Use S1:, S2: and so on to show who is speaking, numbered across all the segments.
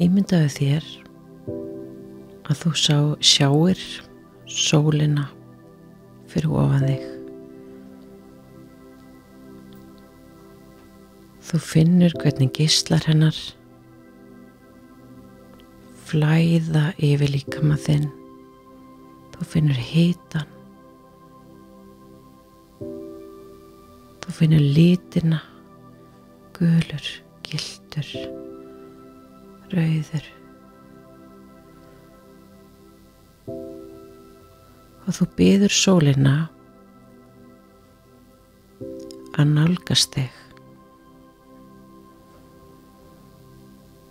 S1: Ímyndaðu þér að þú sá, sjáir sólina fyrir ofan þig. Þú finnur hvernig gíslar hennar flæða yfir líkama þinn. Þú finnur hitan. Þú finnur lítina, gulur, gildur, rauður. Og þú byður sólina að nálgast þig.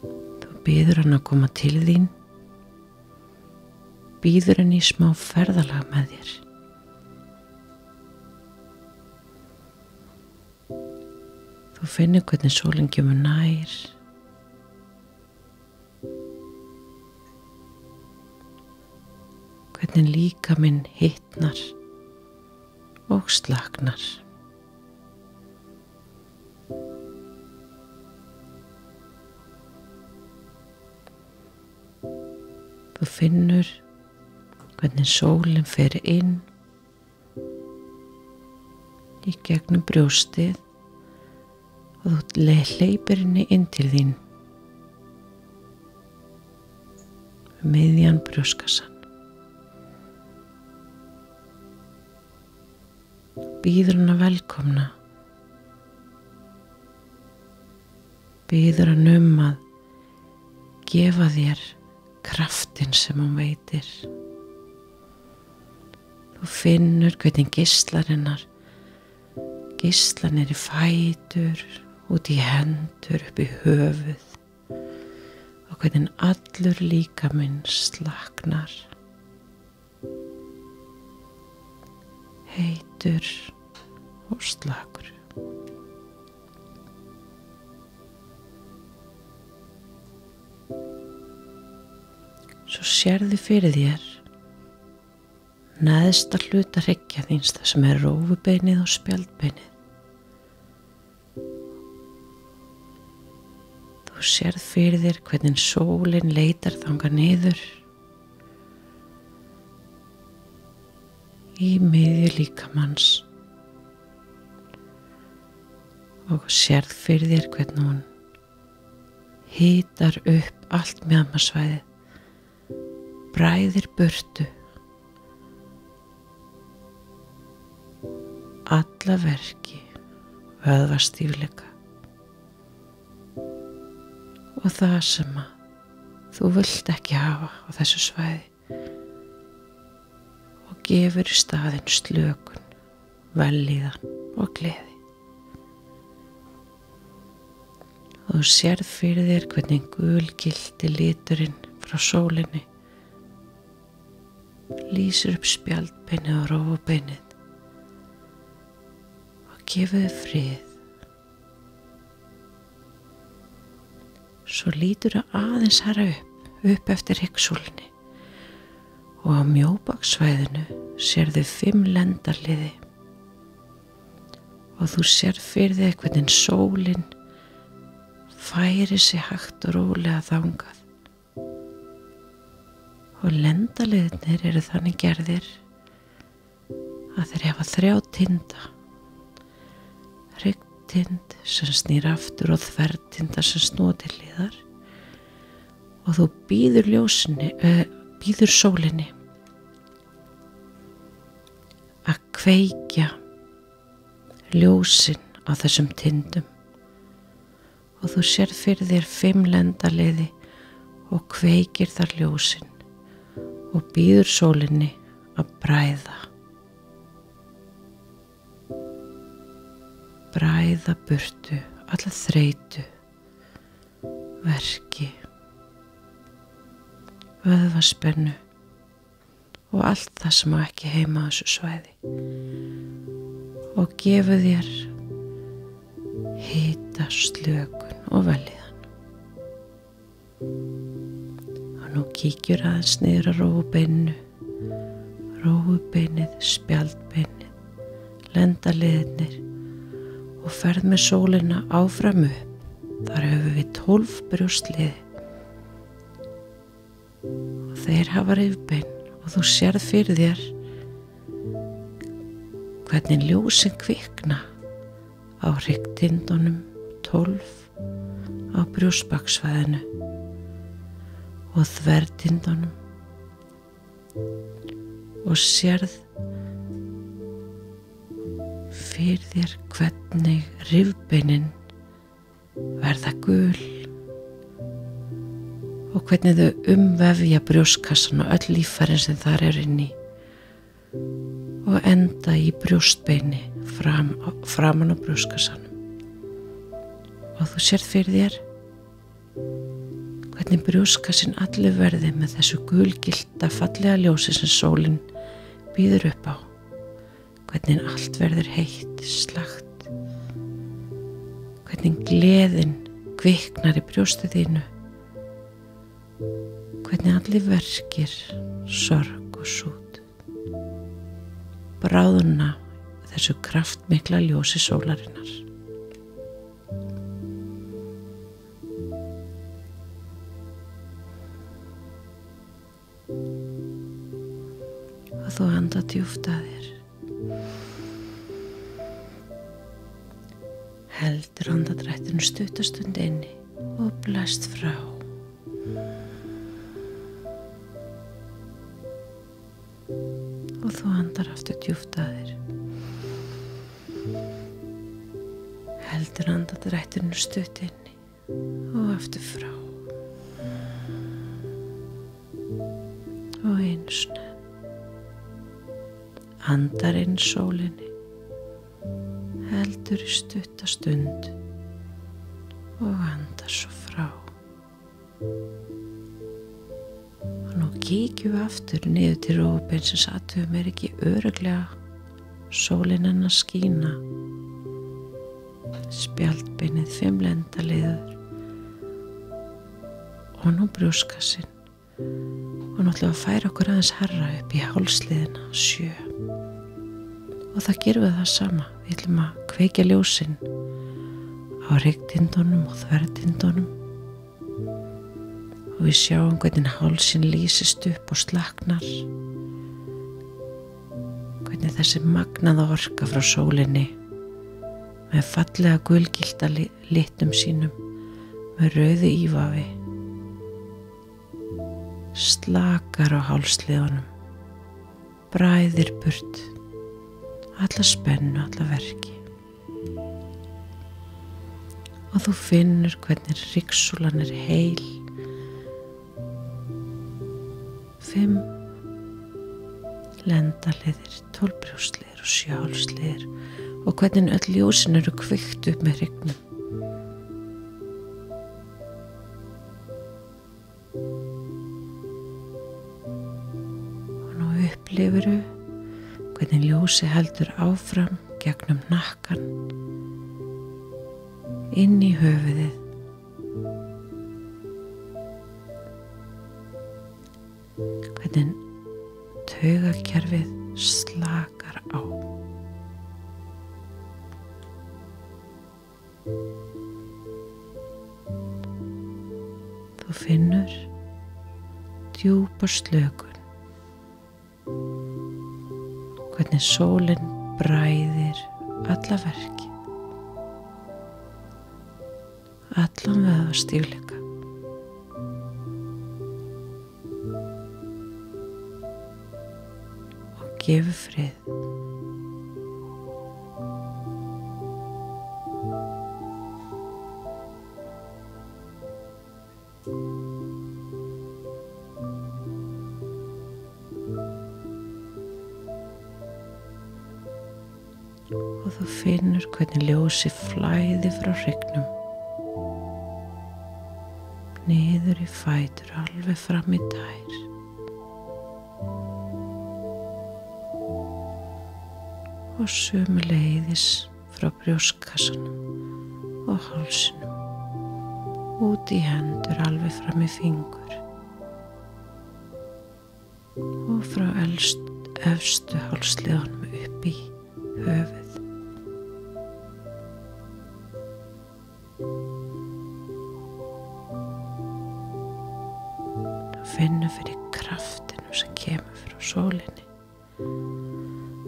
S1: Þú byður hann að koma til þín. Býður hann í smá ferðalag með þér. Þú finnir hvernig sólinn kemur nær. Hvernig líka minn hittnar og slagnar. Þú finnur hvernig sólinn fer inn í gegnum brjóstið og þú hleypir henni inn til þín miðjan brjóskassan. Býður hann að velkomna. Býður hann um að gefa þér kraftin sem hann veitir. Þú finnur hvernig gíslarinnar, gíslanir í fætur, út í hendur, upp í höfuð og hvernig allur líka minn slaknar. Heitur og slakur. Svo sérðu fyrir þér neðsta hluta hryggja þins það sem er rófubeinið og spjaldbeinið. Þú sérð fyrir þér hvernig sólinn leitar þanga niður í miðju líkamanns og sérð fyrir þér hvernig hún hýtar upp allt mjöðmasvæðið, bræðir burtu alla verki vöðvastífleika og það sem að þú vilt ekki hafa á þessu svæði gefur staðin slökun, velíðan og gleði. Þú sérð fyrir þér hvernig gulgildi liturinn frá sólinni lýsir upp spjaldbeinið og rófubeinið og gefur þið frið. Svo lítur það aðeins hara upp, upp eftir hyggsúlinni og á mjóbaksvæðinu sérðu fimm lendarliði og þú sérð fyrir þig hvernig sólinn færi sig hægt og rólega þangað. Og lendaliðnir eru þannig gerðir að þeir hefa þrjá tinda. Ryggtind sem snýr aftur og þvertinda sem snúa til liðar og þú býður ljósinni uh, býður sólinni að kveikja ljósin á þessum tindum og þú sér fyrir þér fimm lendaliði og kveikir þar ljósin og býður sólinni að bræða. Bræða burtu, alla þreitu, verki, vöðvaspennu og allt það sem á ekki heima á þessu svæði og gefu þér hita, slökun og veliðan. Og nú kíkjur aðeins niður að rófubeinu, rófubeinið, spjaldbeinið, lendaliðnir og ferð með sólina áfram upp. Þar höfum við tólf brjóstliði og þeir hafa rifbein og þú sérð fyrir þér hvernig ljósin kvikna á hrygtindunum 12 á brjósbaksvæðinu og þvertindunum og sérð fyrir þér hvernig rifbeinin verða gul og hvernig þau umvefja brjóskassan og öll lífærin sem þar er inn í og enda í brjóstbeini fram, framan á brjóskassanum og þú sérð fyrir þér hvernig brjóskassin allir verði með þessu gulgilda fallega ljósi sem sólinn býður upp á. Hvernig allt verður heitt, slagt hvernig gleðin kviknar í brjóstu þínu hvernig allir verkir sorg og sút bráðuna þessu kraftmikla ljósi sólarinnar. Og þú anda djúft að þér. Heldur andadrættinu stuttastund inni og blæst frá þú andar aftur djúft að þér. Heldur andadrættinu stutt inni og aftur frá. Og einu snö andar inn sólinni. Heldur í stuttastund og andar svo frá kíkjum við aftur niður til rófubeinsins aðtöfum er ekki öruglega sólinn hennar skína. Spjaldbeinnið fimmlenda liður. Og nú brjóskassin. Og náttúrulega að færa okkur aðeins herra upp í hálsliðina sjö. Og það gerum við það sama. Við ætlum að kveikja ljósin á reyktindunum og þvertindunum og við sjáum hvernig hálsin lýsist upp og slaknar. Hvernig þessi magnaða orka frá sólinni með fallega gulgilda litum sínum með rauði ífafi slakar á hálsliðunum bræðir burt alla spennu, alla verki. Og þú finnur hvernig riksulan er heil fimm. Lendaliðir, tólbrjósliðir og sjálfsliðir. Og hvernig öll ljósin eru kvikt upp með rignum og nú upplifuru hvernig ljósi heldur áfram gegnum nakkan. Inn í höfuðið taugakerfið slakar á. Þú finnur djúpa slökun. Hvernig sólinn bræðir alla verki. Allan veða gefur frið. Og þú finnur hvernig ljósi flæði frá hrygnum. Niður í fætur alveg fram í tær og sömu leiðis frá brjóskassanum og hálsinum. Út í hendur alveg fram í fingur. Og frá elst, efstu hálsliðanum upp í höfuð. Finnur fyrir kraftinum sem kemur frá sólinni.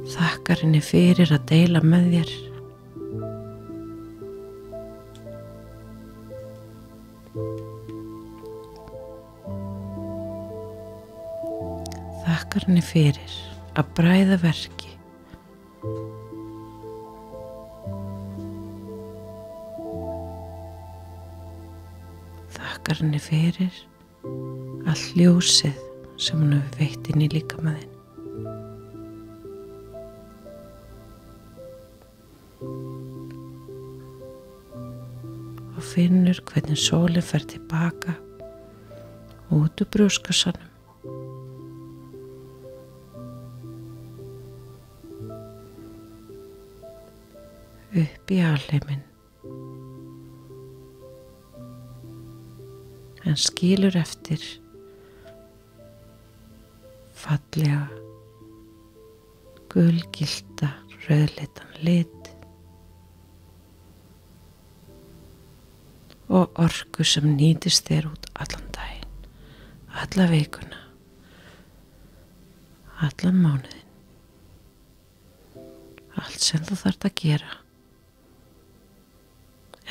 S1: Þakkar henni fyrir að deila með þér. Þakkar henni fyrir að bræða verki. Þakkar henni fyrir all ljósið sem hefur veitt inn í líkamaðinn. Og finnur hvernig sólinn fer tilbaka út úr brjóskassanum. Upp í alheiminn. En skilur eftir fallega gulgilda rauðleitan lit og orku sem nýtist þér út allan daginn, alla veikuna, allan mánuðin. Allt sem þú þarft að gera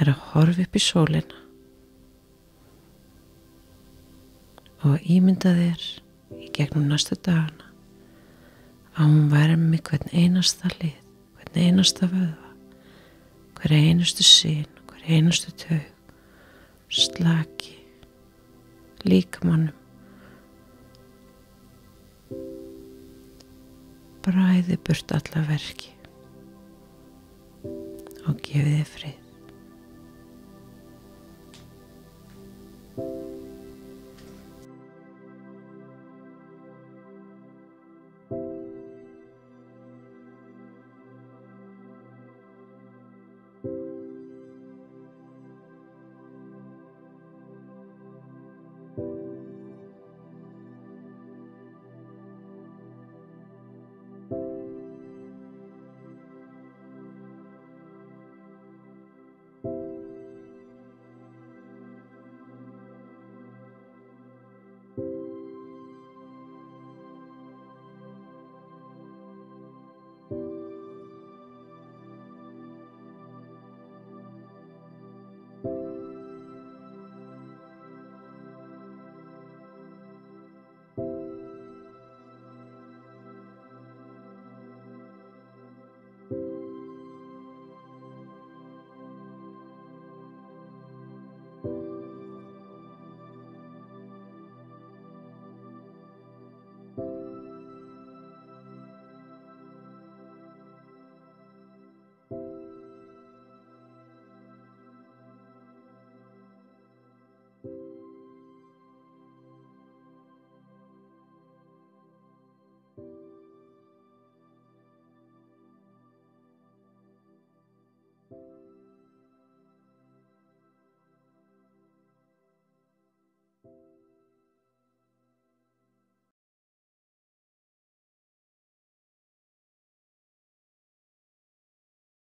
S1: er að horfa upp í sólina og ímynda þér í gegnum næstu dagana að hún vermi hvern einasta lið, hvern einasta vöða, hver einustu sín, hver einustu taug, slaki, líkamannum, bræði burt alla verki og gefið þið frið.